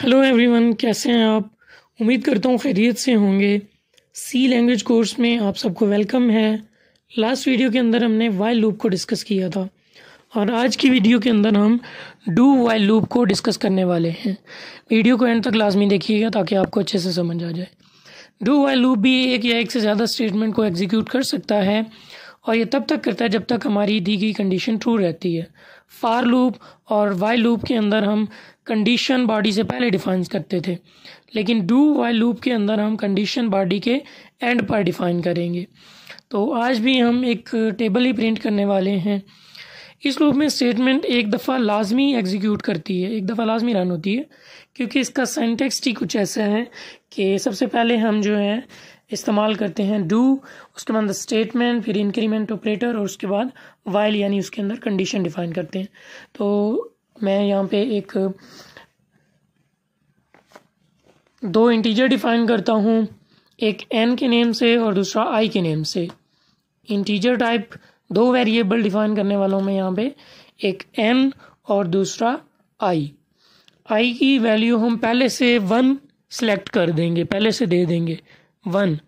Hello everyone कैसे हैं आप? उम्मीद करता हूँ खैरियत से होंगे। सी लैंग्वेज कोर्स में आप सबको वेलकम है। लास्ट वीडियो के अंदर हमने वाइल लूप को डिस्कस किया था। और आज की वीडियो के अंदर हम डू वाइल लूप को डिस्कस करने वाले हैं। वीडियो को एंड तक लाजमी देखिएगा ताकि आपको अच्छे से समझ आ जाए। डू वाइल लूप भी एक या एक से ज़्यादा स्टेटमेंट को एग्जीक्यूट कर सकता है। और ये तब तक करता है जब तक हमारी दी गई कंडीशन ट्रू रहती है। फार लूप और वाइल लूप के अंदर हम कंडीशन बॉडी से पहले डिफाइन करते थे। लेकिन डू वाइल लूप के अंदर हम कंडीशन बॉडी के एंड पर डिफाइन करेंगे। तो आज भी हम एक टेबल ही प्रिंट करने वाले हैं। इस लूप में स्टेटमेंट एक दफ़ा लाजमी एग्जीक्यूट करती है, एक दफ़ा लाजमी रन होती है, क्योंकि इसका सेंटेक्स्ट ही कुछ ऐसा है कि सबसे पहले हम जो है इस्तेमाल करते हैं डू उसके बाद स्टेटमेंट फिर इंक्रीमेंट ऑपरेटर और उसके बाद वाइल यानी उसके अंदर कंडीशन डिफाइन करते हैं। तो मैं यहाँ पे एक, दो इंटीजर डिफाइन करता हूँ। एक एन के नेम से और दूसरा आई के नेम से। इंटीजर टाइप दो वेरिएबल डिफाइन करने वाला वालों में यहाँ पे एक एन और दूसरा आई आई की वैल्यू हम पहले से वन सेलेक्ट कर देंगे, पहले से दे देंगे वन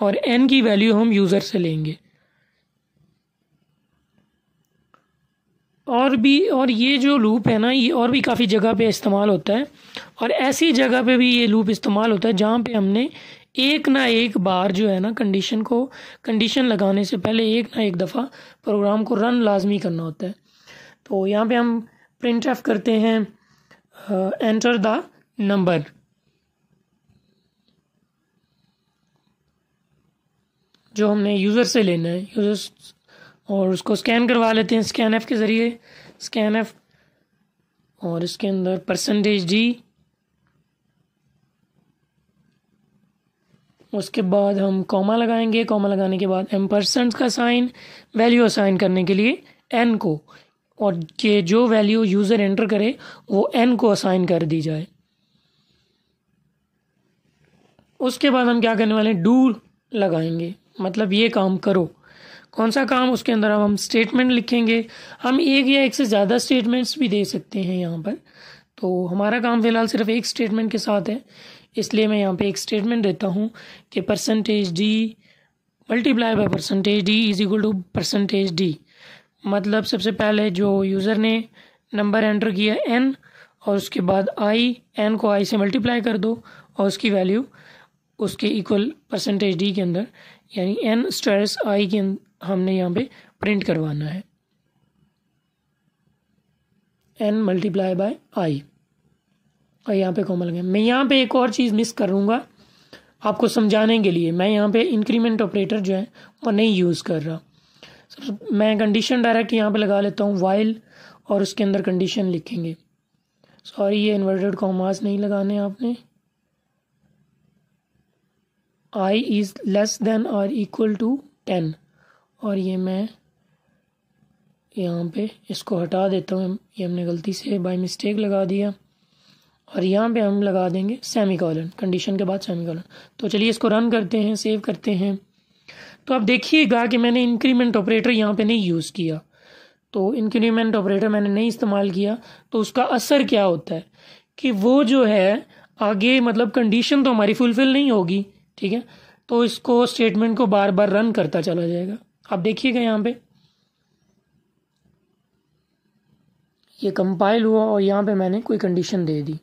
और एन की वैल्यू हम यूज़र से लेंगे। और भी, और ये जो लूप है ना, ये और भी काफ़ी जगह पे इस्तेमाल होता है। और ऐसी जगह पे भी ये लूप इस्तेमाल होता है, जहाँ पे हमने एक ना एक बार जो है ना कंडीशन को कंडीशन लगाने से पहले एक ना एक दफ़ा प्रोग्राम को रन लाजमी करना होता है। तो यहाँ पे हम प्रिंट एफ़ करते हैं एंटर द नंबर जो हमने यूज़र से लेना है यूज़र और उसको स्कैन करवा लेते हैं स्कैन एफ़ के ज़रिए। स्कैन एफ़ और इसके अंदर परसेंटेज डी उसके बाद हम कॉमा लगाएँगे। कॉमा लगाने के बाद एम परसेंट का साइन वैल्यू असाइन करने के लिए एन को। और कि जो वैल्यू यूज़र एंटर करे, वो एन को असाइन कर दी जाए। उसके बाद हम क्या करने वाले हैं? डू लगाएँगे। मतलब ये काम करो। कौन सा काम उसके अंदर हम स्टेटमेंट लिखेंगे? हम एक या एक से ज़्यादा स्टेटमेंट्स भी दे सकते हैं यहाँ पर। तो हमारा काम फ़िलहाल सिर्फ़ एक स्टेटमेंट के साथ है। इसलिए मैं यहाँ पे एक स्टेटमेंट देता हूँ कि percentage D multiply by percentage D is equal to percentage D मतलब सबसे पहले जो यूज़र ने नंबर एंटर किया एन और उसके बाद आई एन को आई से मल्टीप्लाई कर दो, और उसकी वैल्यू उसके इक्वल परसेंटेज डी के अंदर, यानी एन स्ट्रेस आई के हमने यहाँ पे प्रिंट करवाना है। एन मल्टीप्लाई बाय आई और यहाँ पे कॉमन लगे मैं यहाँ पे एक और चीज़ मिस करूँगा आपको समझाने के लिए। मैं यहाँ पे इंक्रीमेंट ऑपरेटर जो है, वो नहीं यूज़ कर रहा। सबसे मैं कंडीशन डायरेक्ट यहाँ पे लगा लेता हूँ वाइल और उसके अंदर कंडीशन लिखेंगे। सॉरी ये इन्वर्टेड कॉमास नहीं लगाने आपने। आई इज़ लेस देन और इक्वल टू टेन और ये मैं यहाँ पे इसको हटा देता हूँ। ये हमने गलती से बाय मिस्टेक लगा दिया। और यहाँ पे हम लगा देंगे सेमी कॉलन कंडीशन के बाद सेमी कॉलन तो चलिए इसको रन करते हैं सेव करते हैं। तो आप देखिएगा कि मैंने इंक्रीमेंट ऑपरेटर यहाँ पे नहीं यूज़ किया। तो इंक्रीमेंट ऑपरेटर मैंने नहीं इस्तेमाल किया। तो उसका असर क्या होता है? कि वो जो है, आगे मतलब कंडीशन तो हमारी फुलफिल नहीं होगी, ठीक है? तो इसको स्टेटमेंट को बार बार रन करता चला जाएगा। आप देखिएगा यहाँ पे। ये कंपाइल हुआ और यहाँ पे मैंने कोई कंडीशन दे दी।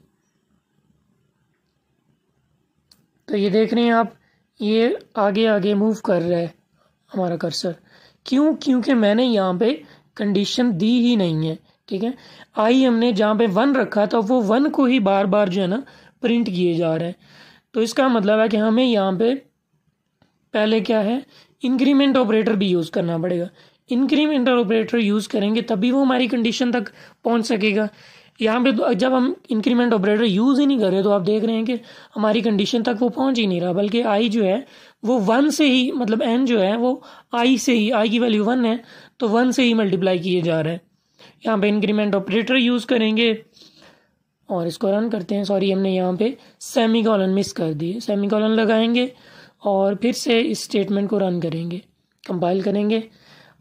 तो ये देख रहे हैं आप, ये आगे आगे मूव कर रहा है हमारा कर्सर क्यों? क्योंकि मैंने यहाँ पे कंडीशन दी ही नहीं है, ठीक है? आई हमने जहाँ पे वन रखा था, वो वन को ही बार बार जो है ना प्रिंट किए जा रहे हैं। तो इसका मतलब है कि हमें यहाँ पे पहले क्या है? इंक्रीमेंट ऑपरेटर भी यूज़ करना पड़ेगा। इंक्रीमेंट ऑपरेटर यूज़ करेंगे, तभी वो हमारी कंडीशन तक पहुँच सकेगा। यहाँ पे तो जब हम इंक्रीमेंट ऑपरेटर यूज़ ही नहीं कर रहे तो आप देख रहे हैं कि हमारी कंडीशन तक वो पहुँच ही नहीं रहा, बल्कि आई जो है, वो वन से ही मतलब एन जो है, वो आई से ही आई की वैल्यू वन है तो वन से ही मल्टीप्लाई किए जा रहे हैं। यहाँ पे इंक्रीमेंट ऑपरेटर यूज़ करेंगे, और इसको रन करते हैं। सॉरी हमने यहाँ पे सेमी कॉलन मिस कर दिए। सेमी कॉलन लगाएँगे और फिर से इस स्टेटमेंट को रन करेंगे कंपाइल करेंगे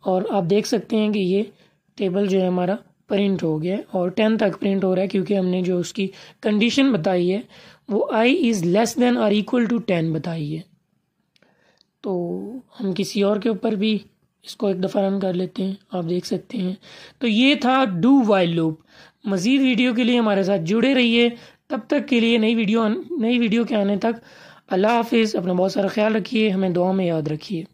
और आप देख सकते हैं कि ये टेबल जो है हमारा प्रिंट हो गया और टेन तक प्रिंट हो रहा है क्योंकि हमने जो उसकी कंडीशन बताई है, वो आई इज़ लेस देन और इक्वल टू टेन बताई है। तो हम किसी और के ऊपर भी इसको एक दफ़ा रन कर लेते हैं, आप देख सकते हैं। तो ये था डू वाइल लूप मज़ीद वीडियो के लिए हमारे साथ जुड़े रहिए। तब तक के लिए नई वीडियो नई वीडियो के आने तक अल्लाह हाफिज़ अपना बहुत सारा ख्याल रखिए हमें दुआ में याद रखिए।